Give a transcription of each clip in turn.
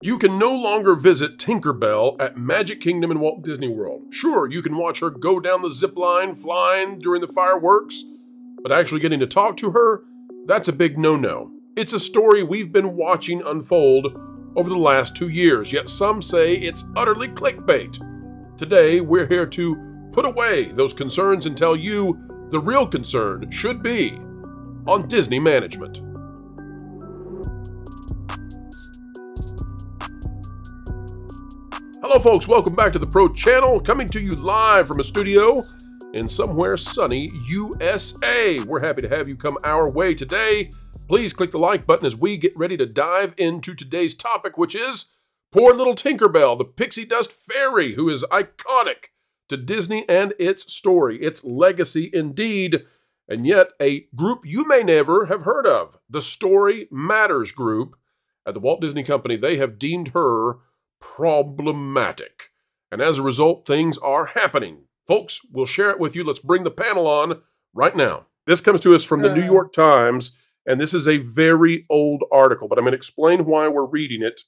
You can no longer visit Tinkerbell at Magic Kingdom in Walt Disney World. Sure, you can watch her go down the zip line flying during the fireworks, but actually getting to talk to her, that's a big no no. It's a story we've been watching unfold over the last two years, yet some say it's utterly clickbait. Today, we're here to put away those concerns and tell you the real concern should be on Disney management. Hello, folks. Welcome back to the Pro Channel, coming to you live from a studio in somewhere sunny USA. We're happy to have you come our way today. Please click the like button as we get ready to dive into today's topic, which is poor little Tinkerbell, the pixie dust fairy, who is iconic to Disney and its story, its legacy indeed, and yet a group you may never have heard of, the Story Matters Group. At the Walt Disney Company, they have deemed her problematic. And as a result, things are happening. Folks, we'll share it with you. Let's bring the panel on right now. This comes to us from the New uh. York Times, and this is a very old article, but I'm going to explain why we're reading it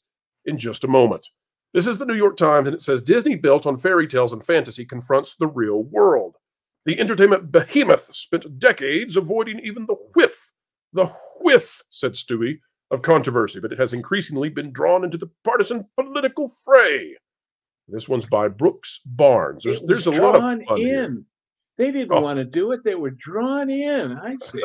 in just a moment. This is the New York Times, and it says Disney built on fairy tales and fantasy confronts the real world. The entertainment behemoth spent decades avoiding even the whiff, the whiff, said Stewie, of controversy, but it has increasingly been drawn into the partisan political fray. This one's by Brooks Barnes. There's, there's a lot of fun in. Here. They didn't oh. want to do it; they were drawn in. I see.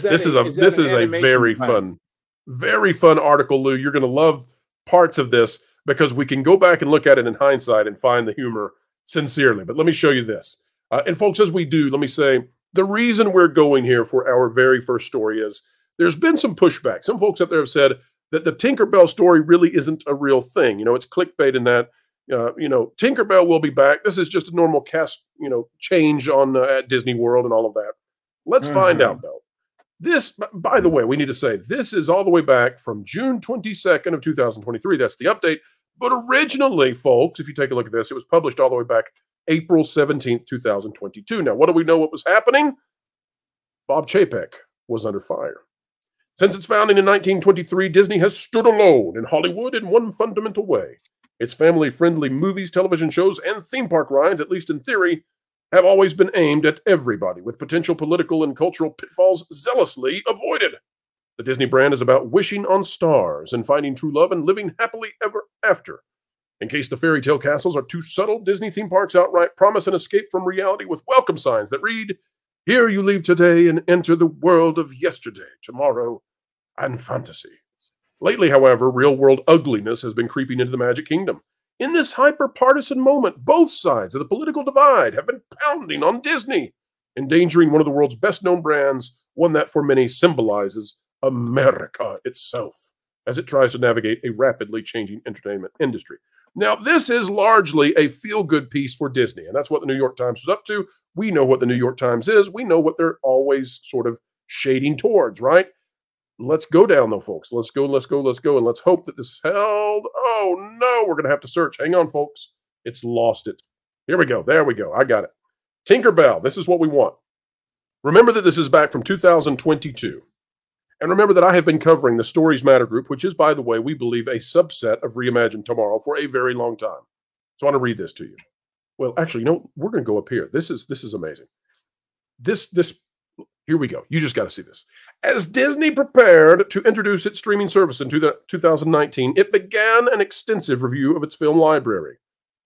this is a this is a very fun, very fun article, Lou. You're going to love parts of this because we can go back and look at it in hindsight and find the humor sincerely. But let me show you this. Uh, and folks, as we do, let me say the reason we're going here for our very first story is there's been some pushback. Some folks out there have said that the Tinkerbell story really isn't a real thing. You know, it's clickbait in that, uh, you know, Tinkerbell will be back. This is just a normal cast, you know, change on uh, at Disney World and all of that. Let's mm-hmm. find out though. This, by the way, we need to say this is all the way back from June 22nd of 2023. That's the update. But originally, folks, if you take a look at this, it was published all the way back April 17th, 2022. Now, what do we know what was happening? Bob Chapek was under fire. Since its founding in 1923, Disney has stood alone in Hollywood in one fundamental way. Its family friendly movies, television shows, and theme park rides, at least in theory, have always been aimed at everybody, with potential political and cultural pitfalls zealously avoided. The Disney brand is about wishing on stars and finding true love and living happily ever after. In case the fairy tale castles are too subtle, Disney theme parks outright promise an escape from reality with welcome signs that read, Here you leave today and enter the world of yesterday, tomorrow, and fantasy. Lately, however, real world ugliness has been creeping into the Magic Kingdom. In this hyper partisan moment, both sides of the political divide have been pounding on Disney, endangering one of the world's best known brands, one that for many symbolizes America itself as it tries to navigate a rapidly changing entertainment industry. Now, this is largely a feel good piece for Disney, and that's what the New York Times is up to. We know what the New York Times is, we know what they're always sort of shading towards, right? Let's go down though, folks. Let's go, let's go, let's go, and let's hope that this held. Oh no, we're gonna have to search. Hang on, folks. It's lost it. Here we go. There we go. I got it. Tinkerbell. This is what we want. Remember that this is back from 2022. And remember that I have been covering the Stories Matter group, which is, by the way, we believe a subset of Reimagine Tomorrow for a very long time. So I want to read this to you. Well, actually, you know, we're going to go up here. This is this is amazing. This this here we go. You just got to see this. As Disney prepared to introduce its streaming service in 2019, uh, it began an extensive review of its film library.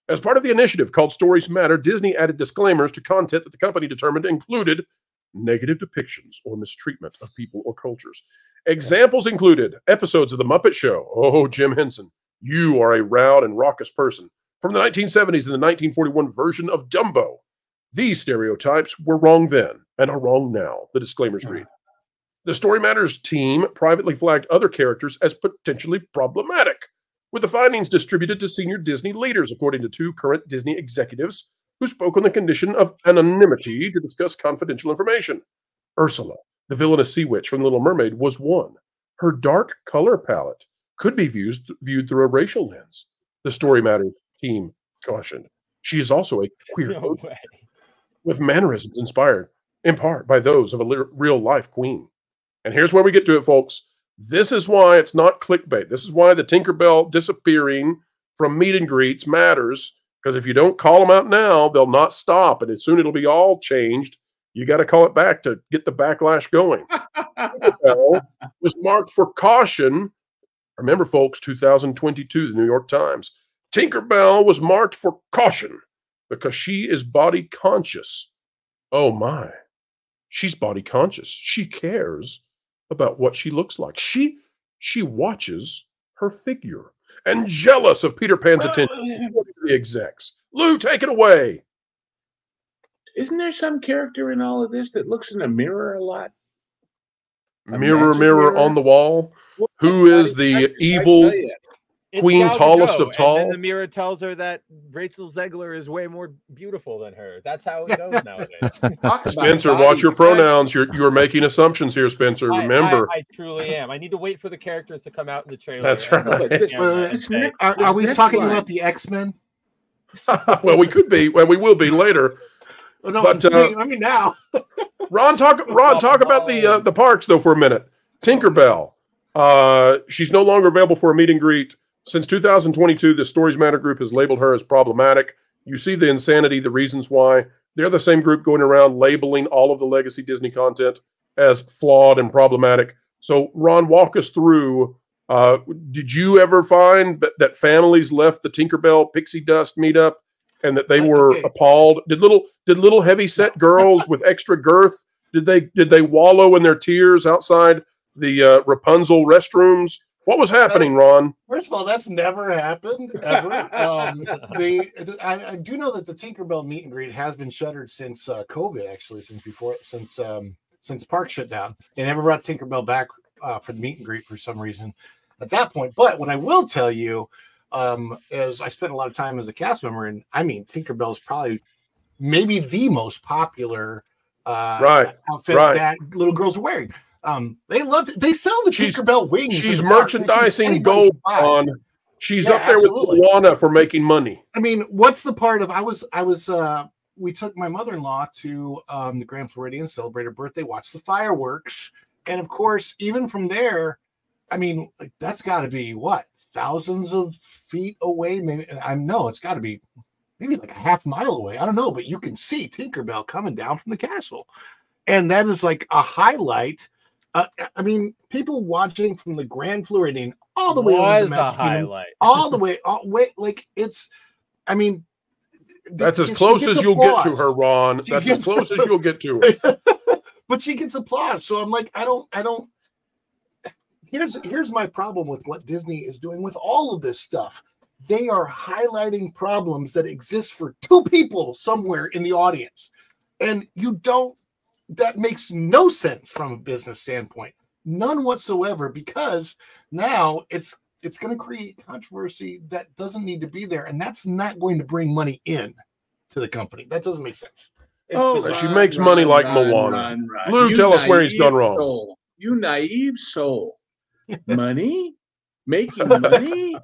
As part of the initiative called Stories Matter, Disney added disclaimers to content that the company determined included negative depictions or mistreatment of people or cultures. Examples included episodes of The Muppet Show. Oh, Jim Henson, you are a loud and raucous person. From the 1970s and the 1941 version of Dumbo. These stereotypes were wrong then and are wrong now, the disclaimers hmm. read. The Story Matters team privately flagged other characters as potentially problematic, with the findings distributed to senior Disney leaders, according to two current Disney executives who spoke on the condition of anonymity to discuss confidential information. Ursula, the villainous sea witch from Little Mermaid, was one. Her dark color palette could be viewed, viewed through a racial lens. The Story Matters team cautioned. She is also a queer no with mannerisms inspired in part by those of a real life queen. And here's where we get to it, folks. This is why it's not clickbait. This is why the Tinkerbell disappearing from meet and greets matters because if you don't call them out now, they'll not stop, and as soon it'll be all changed. You got to call it back to get the backlash going. Tinkerbell was marked for caution. Remember, folks, 2022, the New York Times. Tinkerbell was marked for caution because she is body conscious. Oh my, she's body conscious. She cares about what she looks like. She she watches her figure and jealous of Peter Pan's attention. Uh, the execs. Lou, take it away. Isn't there some character in all of this that looks in a mirror a lot? A mirror, mirror, mirror on the wall. Who is the evil queen tallest of tall. And the mirror tells her that Rachel Zegler is way more beautiful than her. That's how it goes nowadays. Spencer, watch your pronouns. You're you're making assumptions here, Spencer. Remember, I, I, I, truly am. I need to wait for the characters to come out in the trailer. That's right. are, are we talking line. about the X Men? well, we could be. Well, we will be later. Oh, no, but, uh, I mean now. Ron, talk. Ron, talk about the uh, the parks though for a minute. Tinkerbell. Uh, she's no longer available for a meet and greet. Since 2022, the Stories Matter group has labeled her as problematic. You see the insanity, the reasons why. They're the same group going around labeling all of the legacy Disney content as flawed and problematic. So, Ron, walk us through. Uh, did you ever find that, families left the Tinkerbell Pixie Dust meetup and that they were okay. appalled? Did little did little heavy set girls with extra girth did they did they wallow in their tears outside the uh, Rapunzel restrooms? What was happening, Ron? First of all, that's never happened ever. um, the I, I, do know that the Tinkerbell meet and greet has been shuttered since uh, COVID, actually, since before since um, since Park shut down. They never brought Tinkerbell back uh, for the meet and greet for some reason at that point. But what I will tell you um, is I spent a lot of time as a cast member, and I mean Tinkerbell is probably maybe the most popular uh, right. outfit right. that little girls are wearing. Um, they love it. They sell the she's, Tinkerbell wings. She's merchandising gold on. She's yeah, up there absolutely. with Moana for making money. I mean, what's the part of I was I was uh we took my mother-in-law to um the Grand Floridian celebrate her birthday, watch the fireworks, and of course, even from there, I mean, like that's got to be what thousands of feet away. Maybe I know it's got to be maybe like a half mile away. I don't know, but you can see Tinkerbell coming down from the castle, and that is like a highlight uh, I mean, people watching from the Grand Floridian all the way was over the a highlight, Kingdom, all the way, all, wait, like it's. I mean, that's as close as you'll get to her, Ron. She that's as close as you'll get to her. but she gets applause, so I'm like, I don't, I don't. Here's here's my problem with what Disney is doing with all of this stuff. They are highlighting problems that exist for two people somewhere in the audience, and you don't that makes no sense from a business standpoint. None whatsoever because now it's it's going to create controversy that doesn't need to be there and that's not going to bring money in to the company. That doesn't make sense. It's oh she makes run, money like run, moana run, lou you tell us where he's done wrong. soul. you naive soul. Money making money?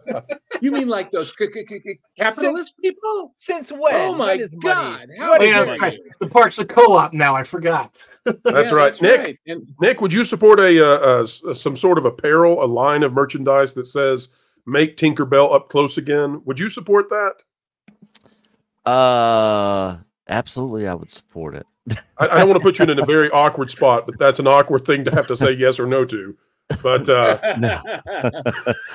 you mean like those capitalist people? Since when? Oh my when God! How yeah, right. The park's a co-op now. I forgot. That's yeah, right, that's Nick. Right. And, Nick, would you support a, uh, a, some sort of apparel, a line of merchandise that says "Make Tinkerbell up close again"? Would you support that? Uh, absolutely, I would support it. I, I don't want to put you in a very awkward spot, but that's an awkward thing to have to say yes or no to. But uh, no.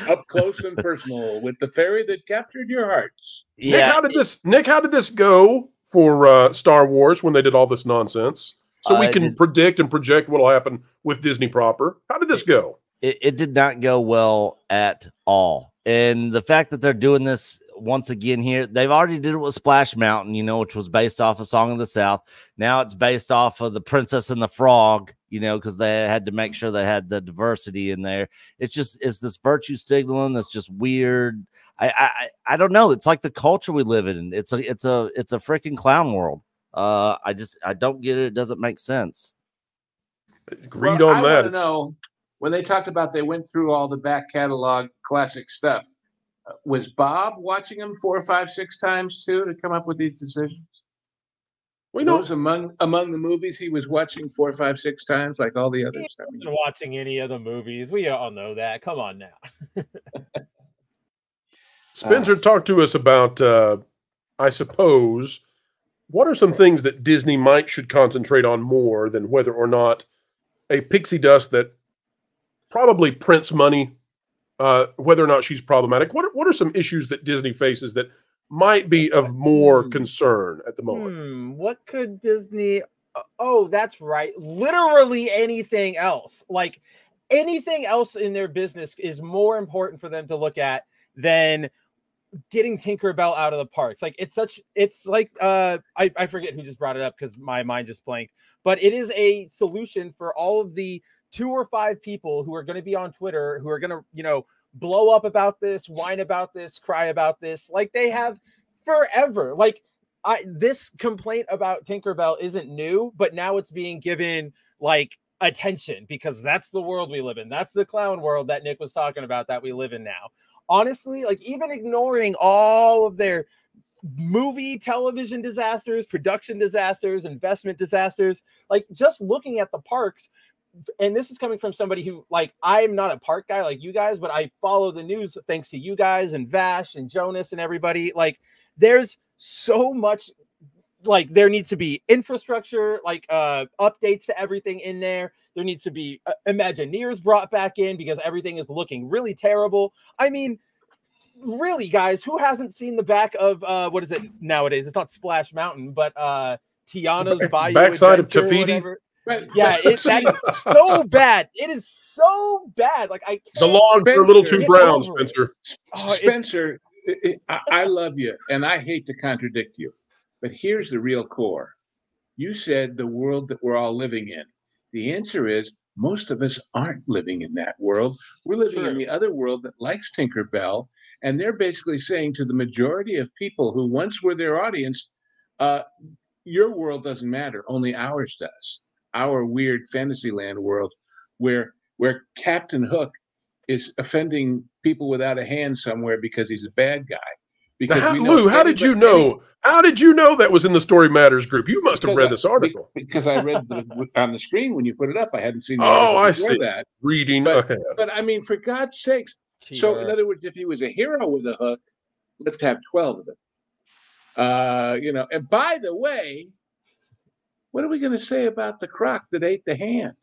up close and personal with the fairy that captured your hearts. Yeah. Nick, how did this? Nick, how did this go for uh, Star Wars when they did all this nonsense? So we can predict and project what will happen with Disney proper. How did this go? It, it did not go well at all. And the fact that they're doing this once again here, they've already did it with Splash Mountain, you know, which was based off a Song of the South. Now it's based off of the Princess and the Frog, you know, because they had to make sure they had the diversity in there. It's just it's this virtue signaling that's just weird. I I I don't know. It's like the culture we live in. It's a it's a it's a freaking clown world. Uh, I just I don't get it. It doesn't make sense. Agreed well, on I that. Know when they talked about they went through all the back catalog classic stuff, was Bob watching them four, five, six times too to come up with these decisions? We know among among the movies he was watching four, five, six times, like all the others. I mean, watching any of the movies. We all know that. Come on now. Spencer, uh, talk to us about. Uh, I suppose. What are some things that Disney might should concentrate on more than whether or not a pixie dust that probably prints money, uh, whether or not she's problematic? What are, what are some issues that Disney faces that might be of more hmm. concern at the moment. Hmm, what could Disney? Uh, oh, that's right. Literally anything else. Like anything else in their business is more important for them to look at than getting Tinkerbell out of the parks. Like it's such it's like uh I, I forget who just brought it up because my mind just blanked, but it is a solution for all of the two or five people who are going to be on Twitter who are going to, you know, blow up about this, whine about this, cry about this, like they have forever. Like I this complaint about Tinkerbell isn't new, but now it's being given like attention because that's the world we live in. That's the clown world that Nick was talking about that we live in now. Honestly, like even ignoring all of their movie television disasters, production disasters, investment disasters, like just looking at the parks, and this is coming from somebody who like I'm not a park guy like you guys, but I follow the news thanks to you guys and Vash and Jonas and everybody. Like there's so much like there needs to be infrastructure, like uh updates to everything in there. There needs to be uh, Imagineers brought back in because everything is looking really terrible. I mean, really, guys, who hasn't seen the back of uh what is it nowadays? It's not Splash Mountain, but uh Tiana's Bayou backside of Te Fiti. Right. Yeah, it, that is so bad. It is so bad. Like I the logs are a little too brown, Spencer. Oh, Spencer, it, it, I, I love you, and I hate to contradict you, but here's the real core. You said the world that we're all living in. The answer is most of us aren't living in that world. We're living sure. in the other world that likes Tinkerbell, and they're basically saying to the majority of people who once were their audience, uh, your world doesn't matter, only ours does our weird fantasyland world where where Captain Hook is offending people without a hand somewhere because he's a bad guy. Because how, Lou, how did you know? How did you know that was in the Story Matters group? You must have read I, this article because I read the, on the screen when you put it up. I hadn't seen. The oh, I see that reading but, ahead. But I mean, for God's sakes! So, in other words, if he was a hero with a hook, let's have twelve of them. Uh, you know. And by the way, what are we going to say about the croc that ate the hand?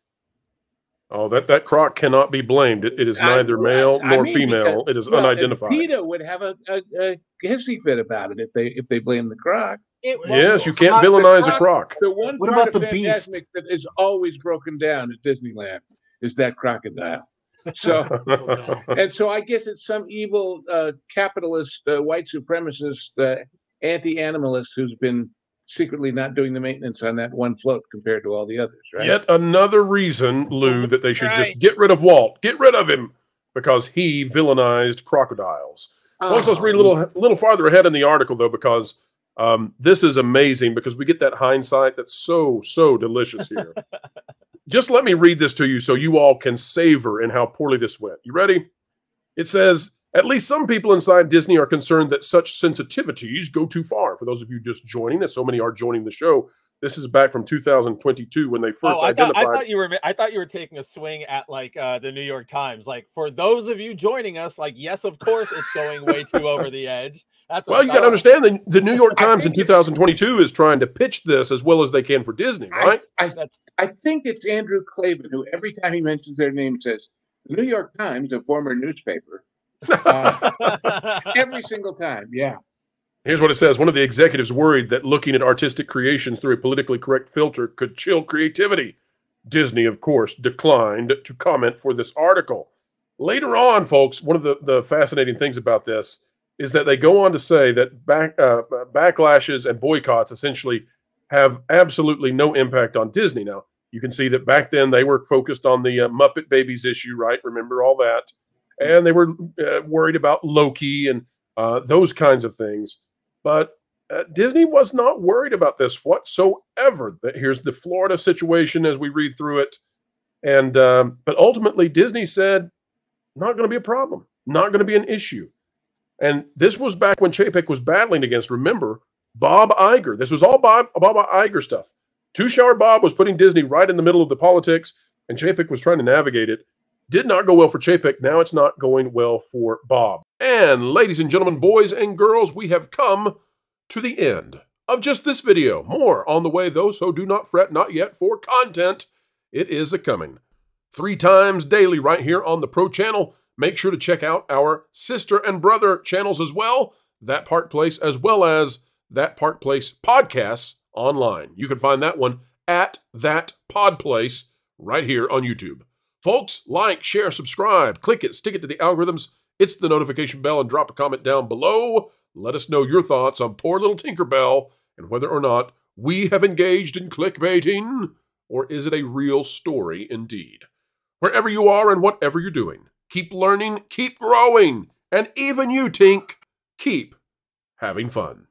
Oh, that that croc cannot be blamed. it, it is neither I, male I, nor I mean, female. Because, it is well, unidentified. PETA would have a, a, a, hissy fit about it if they if they blame the croc. yes, you can't villainize croc, a croc. The one what part about of the beast that is always broken down at Disneyland is that crocodile. So, and so I guess it's some evil uh, capitalist, uh, white supremacist, uh, anti-animalist who's been secretly not doing the maintenance on that one float compared to all the others, right? Yet another reason, Lou, that they should right. just get rid of Walt. Get rid of him because he villainized crocodiles. Oh. Let's, let's read a little a little farther ahead in the article though, because um, this is amazing because we get that hindsight that's so so delicious here. just let me read this to you so you all can savor in how poorly this went. You ready? It says at least some people inside Disney are concerned that such sensitivities go too far. For those of you just joining, that so many are joining the show, this is back from 2022 when they first oh, I identified. Thought, I thought you were I thought you were taking a swing at like uh, the New York Times. Like for those of you joining us, like yes, of course, it's going way too over the edge. That's well, you got to understand that the New York Times in 2022 is trying to pitch this as well as they can for Disney, right? I, I, I think it's Andrew Klavan who every time he mentions their name says New York Times, a former newspaper uh, every single time. Yeah. Here's what it says One of the executives worried that looking at artistic creations through a politically correct filter could chill creativity. Disney, of course, declined to comment for this article. Later on, folks, one of the, the fascinating things about this is that they go on to say that back, uh, backlashes and boycotts essentially have absolutely no impact on Disney. Now, you can see that back then they were focused on the uh, Muppet Babies issue, right? Remember all that and they were uh, worried about Loki and uh, those kinds of things. But uh, Disney was not worried about this whatsoever. Here's the Florida situation as we read through it, and um, but ultimately Disney said not going to be a problem, not going to be an issue. And this was back when Chapek was battling against. Remember, Bob Iger. This was all Bob, Bob Iger stuff. Two Shower Bob was putting Disney right in the middle of the politics, and Chapek was trying to navigate it. Did not go well for Chapek. Now it's not going well for Bob. And ladies and gentlemen, boys and girls, we have come to the end of just this video. More on the way, though, so do not fret, not yet, for content. It is a coming. Three times daily right here on the Pro Channel. Make sure to check out our sister and brother channels as well, That Park Place, as well as That Park Place podcasts online. You can find that one at That Pod Place right here on YouTube. Folks, like, share, subscribe, click it, stick it to the algorithms, it's the notification bell, and drop a comment down below. Let us know your thoughts on poor little Tinkerbell and whether or not we have engaged in clickbaiting, or is it a real story indeed? Wherever you are and whatever you're doing, keep learning, keep growing, and even you, Tink, keep having fun.